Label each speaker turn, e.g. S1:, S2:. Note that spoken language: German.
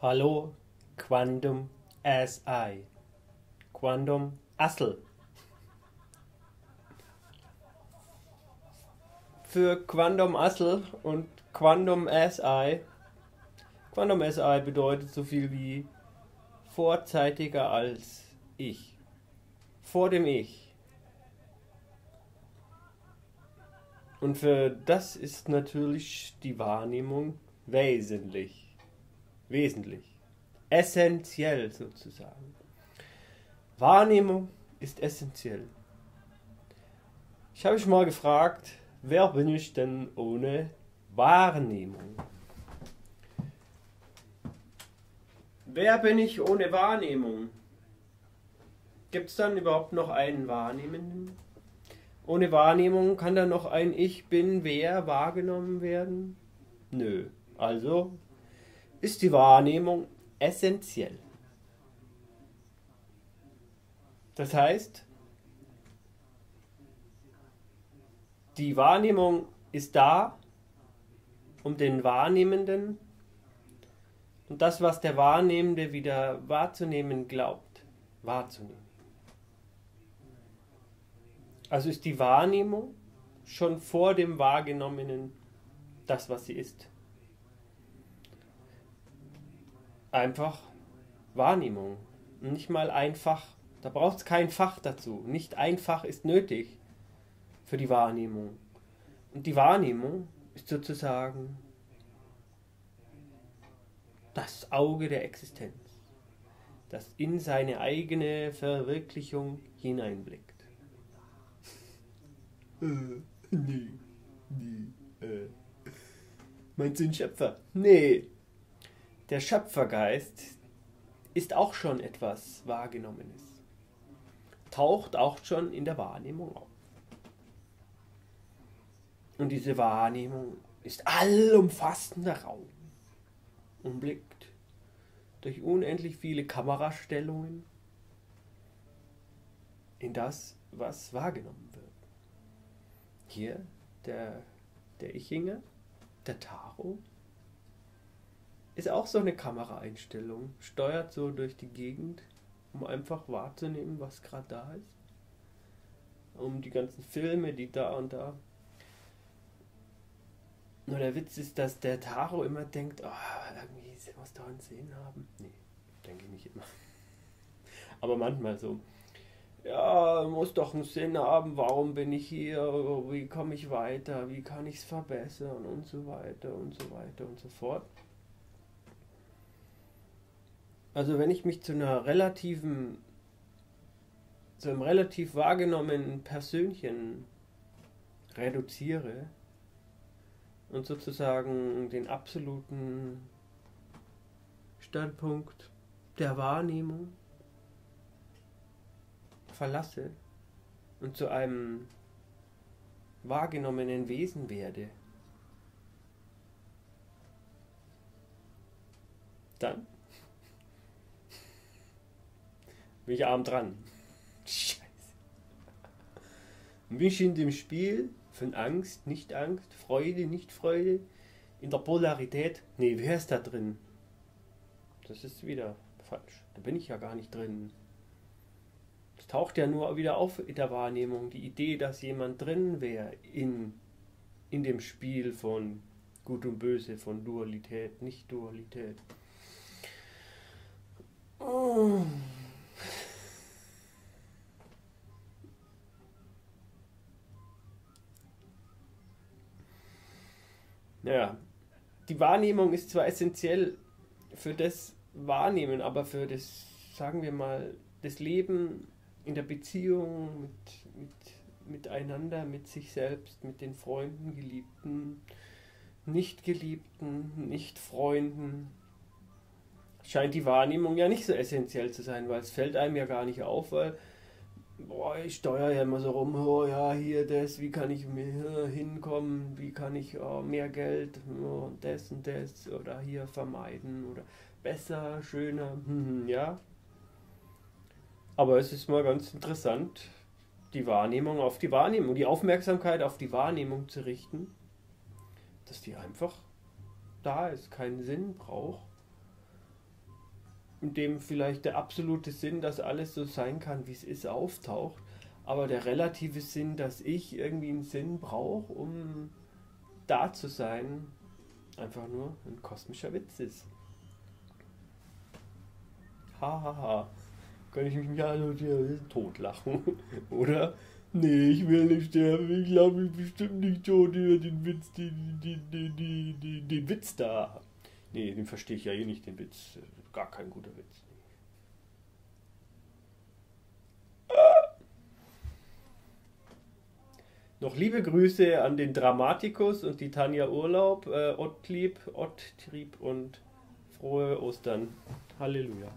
S1: Hallo, Quantum SI. Quantum Assel. Für Quantum Assel und Quantum SI. Quantum SI bedeutet so viel wie vorzeitiger als ich. Vor dem Ich. Und für das ist natürlich die Wahrnehmung wesentlich. Wesentlich. Essentiell sozusagen. Wahrnehmung ist essentiell. Ich habe mich mal gefragt, wer bin ich denn ohne Wahrnehmung? Wer bin ich ohne Wahrnehmung? Gibt es dann überhaupt noch einen Wahrnehmenden? Ohne Wahrnehmung kann dann noch ein Ich bin wer wahrgenommen werden? Nö. Also ist die Wahrnehmung essentiell. Das heißt, die Wahrnehmung ist da, um den Wahrnehmenden und das, was der Wahrnehmende wieder wahrzunehmen glaubt, wahrzunehmen. Also ist die Wahrnehmung schon vor dem Wahrgenommenen das, was sie ist. Einfach Wahrnehmung. Nicht mal einfach. Da braucht es kein Fach dazu. Nicht einfach ist nötig für die Wahrnehmung. Und die Wahrnehmung ist sozusagen das Auge der Existenz, das in seine eigene Verwirklichung hineinblickt. Äh, nee, nee, äh. Meinst du den Schöpfer? Nee. Der Schöpfergeist ist auch schon etwas Wahrgenommenes. Taucht auch schon in der Wahrnehmung auf. Und diese Wahrnehmung ist allumfassender Raum. Umblickt durch unendlich viele Kamerastellungen in das, was wahrgenommen wird. Hier der, der Ichinger, der Taro, ist auch so eine Kameraeinstellung. Steuert so durch die Gegend, um einfach wahrzunehmen, was gerade da ist. Um die ganzen Filme, die da und da. Nur der Witz ist, dass der Taro immer denkt, oh, irgendwie muss da einen Sinn haben. Nee, denke ich nicht immer. Aber manchmal so ja, muss doch einen Sinn haben, warum bin ich hier, wie komme ich weiter, wie kann ich es verbessern und so weiter und so weiter und so fort. Also wenn ich mich zu einer relativen, zu einem relativ wahrgenommenen Persönchen reduziere und sozusagen den absoluten Standpunkt der Wahrnehmung verlasse und zu einem wahrgenommenen Wesen werde, dann bin ich arm dran. Scheiße. Und bin ich in dem Spiel von Angst, nicht Angst, Freude, nicht Freude, in der Polarität, nee, wer ist da drin? Das ist wieder falsch. Da bin ich ja gar nicht drin taucht ja nur wieder auf in der Wahrnehmung, die Idee, dass jemand drin wäre in, in dem Spiel von Gut und Böse, von Dualität, Nicht-Dualität. Oh. Ja, die Wahrnehmung ist zwar essentiell für das Wahrnehmen, aber für das, sagen wir mal, das Leben in der Beziehung mit, mit, miteinander, mit sich selbst, mit den Freunden, Geliebten, Nicht-Geliebten, Nicht-Freunden, scheint die Wahrnehmung ja nicht so essentiell zu sein, weil es fällt einem ja gar nicht auf, weil boah, ich steuere ja immer so rum, oh ja, hier das, wie kann ich mir hinkommen, wie kann ich oh, mehr Geld oh, das und das oder hier vermeiden oder besser, schöner, hm, ja. Aber es ist mal ganz interessant, die Wahrnehmung auf die Wahrnehmung, die Aufmerksamkeit auf die Wahrnehmung zu richten, dass die einfach da ist, keinen Sinn braucht in dem vielleicht der absolute Sinn, dass alles so sein kann, wie es ist, auftaucht, aber der relative Sinn, dass ich irgendwie einen Sinn brauche, um da zu sein, einfach nur ein kosmischer Witz ist. Hahaha. Ha, ha. Kann ich mich alle totlachen? Oder? Nee, ich will nicht sterben. Ich glaube ich bestimmt nicht tot über den Witz, den, den, den, den, den Witz da. Nee, den verstehe ich ja eh nicht, den Witz. Gar kein guter Witz. Noch liebe Grüße an den Dramatikus und die Tanja Urlaub, äh, Ottlieb, Otttrieb und frohe Ostern. Halleluja.